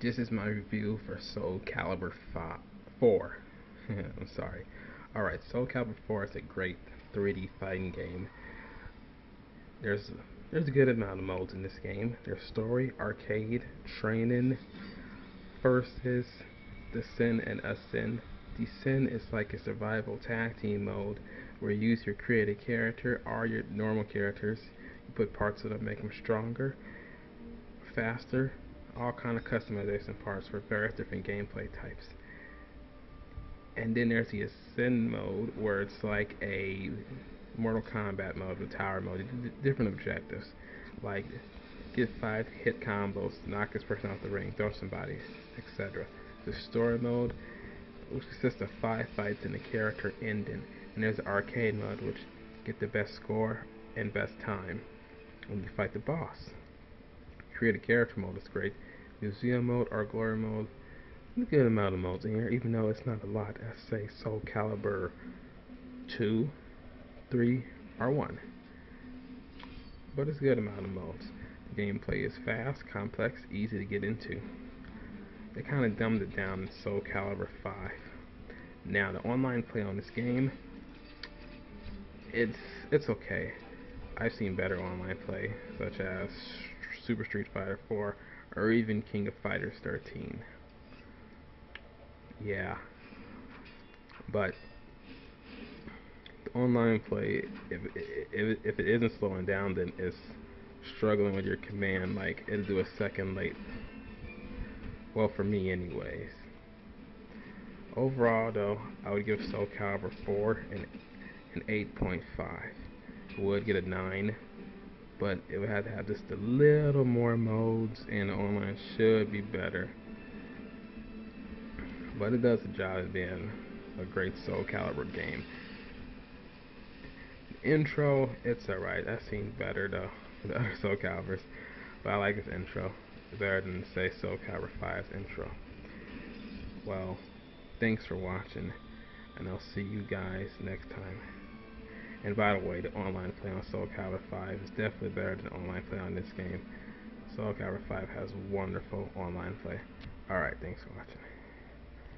This is my review for Soul Calibur 5, 4. I'm sorry. Alright, Soul Calibur 4 is a great 3D fighting game. There's there's a good amount of modes in this game. There's story, arcade, training, versus, descend, and ascend. Descend is like a survival tag team mode where you use your created character or your normal characters. You put parts of them, make them stronger, faster, all kind of customization parts for various different gameplay types. And then there's the Ascend mode where it's like a Mortal Kombat mode, the tower mode, different objectives like get five hit combos, knock this person off the ring, throw somebody, etc. The story mode, which consists of five fights and the character ending, and there's the arcade mode, which get the best score and best time when you fight the boss create a character mode is great. Museum mode or glory mode, a good amount of modes in here, even though it's not a lot as say Soul Calibur 2, 3, or 1. But it's a good amount of modes. The gameplay is fast, complex, easy to get into. They kind of dumbed it down in Soul Calibur 5. Now the online play on this game, it's it's okay. I've seen better online play, such as Super Street Fighter 4, or even King of Fighters 13. Yeah. But online play, if, if, if it isn't slowing down, then it's struggling with your command. Like, it'll do a second late. Well, for me, anyways. Overall, though, I would give Soul Calibur 4 an, an 8.5. Would get a 9 but it would have to have just a little more modes and the online should be better. But it does the job of being a great Soul Calibur game. Intro it's alright. I've seen better though the other Soul Caliburs. But I like its intro. Better than say Soul Calibur 5's intro. Well thanks for watching and I'll see you guys next time and by the way, the online play on Soul Calibur 5 is definitely better than online play on this game. Soul Calibur 5 has wonderful online play. Alright, thanks for watching.